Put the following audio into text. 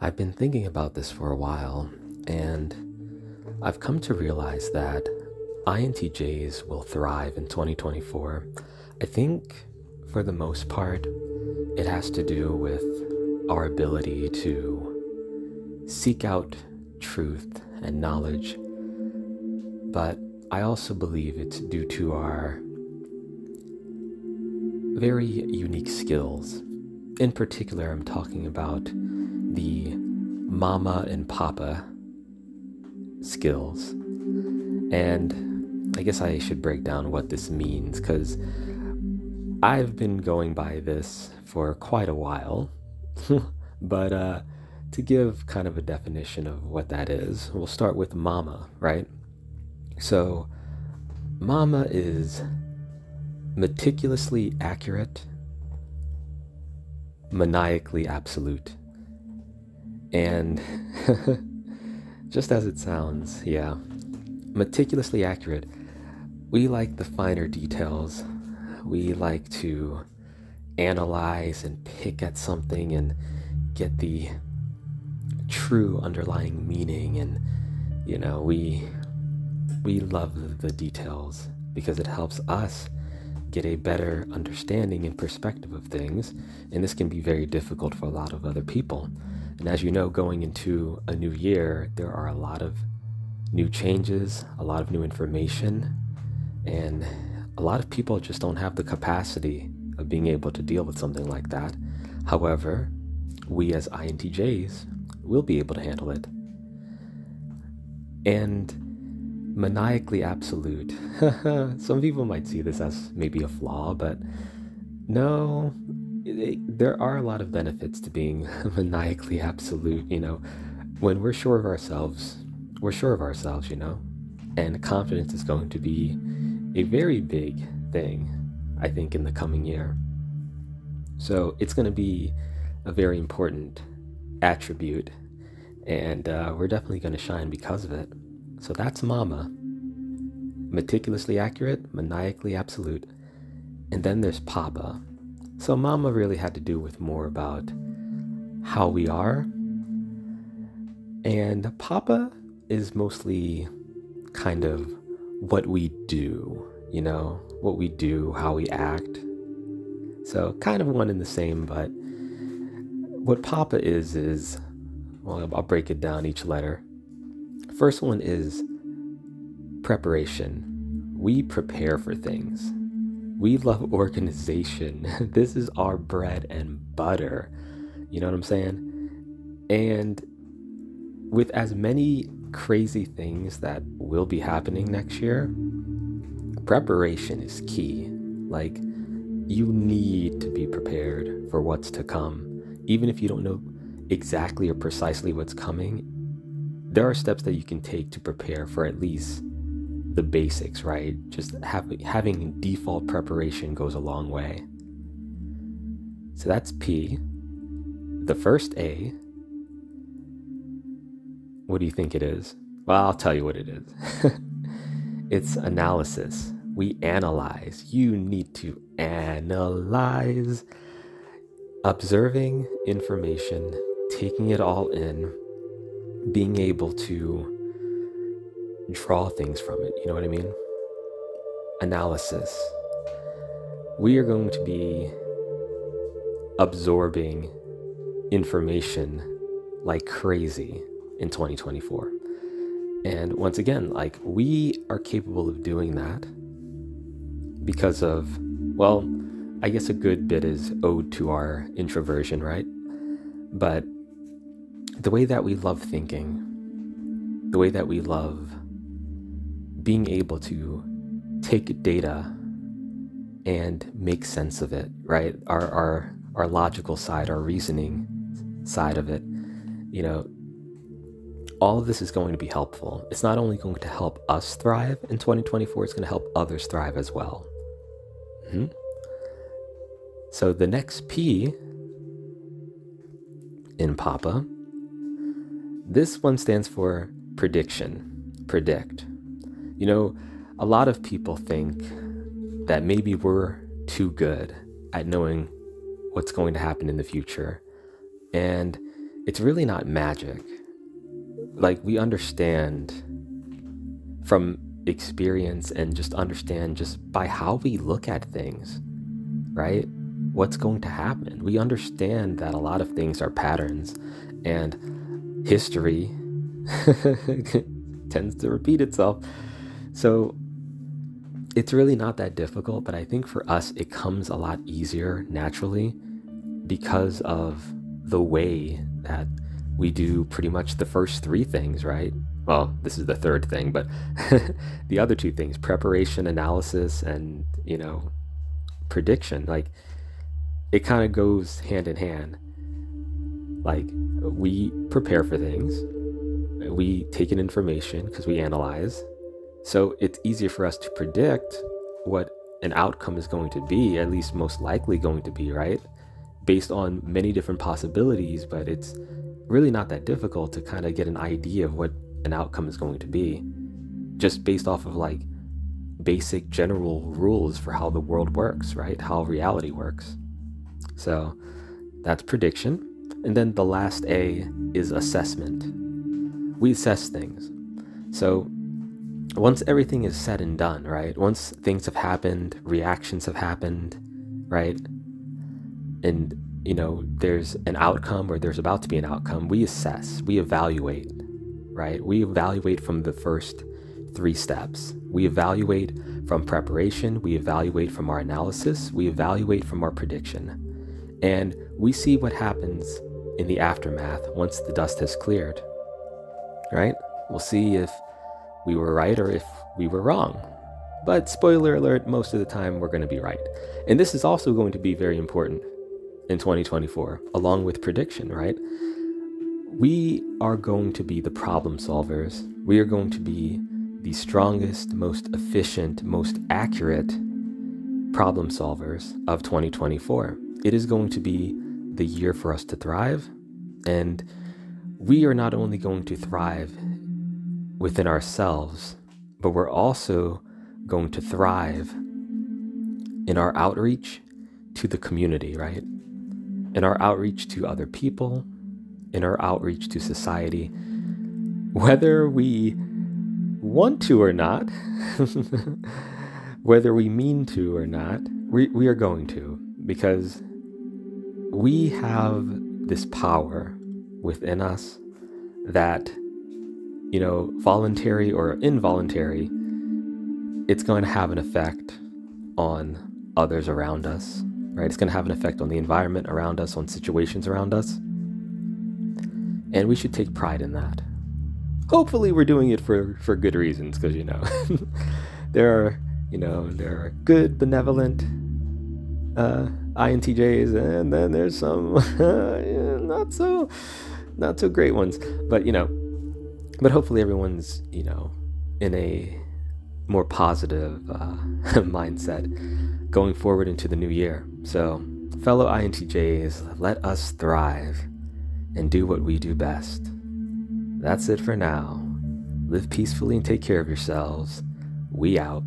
I've been thinking about this for a while, and I've come to realize that INTJs will thrive in 2024. I think, for the most part, it has to do with our ability to seek out truth and knowledge. But I also believe it's due to our very unique skills. In particular, I'm talking about the mama and papa skills. And I guess I should break down what this means because I've been going by this for quite a while. but uh, to give kind of a definition of what that is, we'll start with mama, right? So, mama is meticulously accurate, maniacally absolute. And just as it sounds, yeah, meticulously accurate. We like the finer details. We like to analyze and pick at something and get the true underlying meaning and you know we we love the details because it helps us get a better understanding and perspective of things. And this can be very difficult for a lot of other people. And as you know, going into a new year, there are a lot of new changes, a lot of new information, and a lot of people just don't have the capacity of being able to deal with something like that. However, we as INTJs will be able to handle it. And maniacally absolute. Some people might see this as maybe a flaw, but no, there are a lot of benefits to being maniacally absolute. You know, when we're sure of ourselves, we're sure of ourselves, you know, and confidence is going to be a very big thing, I think, in the coming year. So it's going to be a very important attribute, and uh, we're definitely going to shine because of it. So that's Mama. Meticulously accurate, maniacally absolute. And then there's Papa. So Mama really had to do with more about how we are. And Papa is mostly kind of what we do, you know, what we do, how we act. So kind of one and the same, but what Papa is, is, well, I'll break it down each letter. First one is preparation. We prepare for things. We love organization. this is our bread and butter. You know what I'm saying? And with as many crazy things that will be happening next year, preparation is key. Like, you need to be prepared for what's to come. Even if you don't know exactly or precisely what's coming, there are steps that you can take to prepare for at least the basics, right? Just have, having default preparation goes a long way. So that's P. The first A, what do you think it is? Well, I'll tell you what it is. it's analysis. We analyze. You need to analyze. Observing information, taking it all in, being able to draw things from it. You know what I mean? Analysis. We are going to be absorbing information like crazy in 2024. And once again, like we are capable of doing that because of, well, I guess a good bit is owed to our introversion, right? But the way that we love thinking, the way that we love being able to take data and make sense of it, right? Our our our logical side, our reasoning side of it, you know, all of this is going to be helpful. It's not only going to help us thrive in 2024, it's going to help others thrive as well. Mm-hmm. So the next P in Papa this one stands for prediction, predict. You know, a lot of people think that maybe we're too good at knowing what's going to happen in the future. And it's really not magic. Like, we understand from experience and just understand just by how we look at things, right? What's going to happen. We understand that a lot of things are patterns and history tends to repeat itself. So it's really not that difficult, but I think for us, it comes a lot easier naturally because of the way that we do pretty much the first three things, right? Well, this is the third thing, but the other two things preparation, analysis, and, you know, prediction like it kind of goes hand in hand. Like, we prepare for things, we take in information because we analyze. So it's easier for us to predict what an outcome is going to be, at least most likely going to be, right? Based on many different possibilities, but it's really not that difficult to kind of get an idea of what an outcome is going to be, just based off of like basic general rules for how the world works, right? How reality works. So that's prediction. And then the last A is assessment. We assess things. So once everything is said and done, right? Once things have happened, reactions have happened, right? And you know, there's an outcome or there's about to be an outcome, we assess, we evaluate, right? We evaluate from the first three steps. We evaluate from preparation, we evaluate from our analysis, we evaluate from our prediction. And we see what happens in the aftermath once the dust has cleared, right? We'll see if we were right or if we were wrong. But spoiler alert, most of the time we're going to be right. And this is also going to be very important in 2024, along with prediction, right? We are going to be the problem solvers. We are going to be the strongest, most efficient, most accurate problem solvers of 2024. It is going to be the year for us to thrive. And we are not only going to thrive within ourselves, but we're also going to thrive in our outreach to the community, right? in our outreach to other people, in our outreach to society, whether we want to or not, whether we mean to or not, we, we are going to, because we have this power within us that, you know, voluntary or involuntary, it's going to have an effect on others around us right? It's going to have an effect on the environment around us, on situations around us. And we should take pride in that. Hopefully, we're doing it for, for good reasons, because, you know, there are, you know, there are good, benevolent uh, INTJs, and then there's some not so, not so great ones. But, you know, but hopefully everyone's, you know, in a more positive uh, mindset going forward into the new year. So, fellow INTJs, let us thrive and do what we do best. That's it for now. Live peacefully and take care of yourselves. We out.